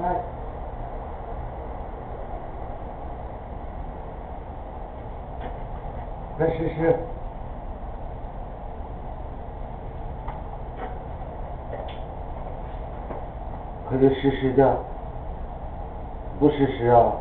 来。再试试。快点试试的，不试试啊？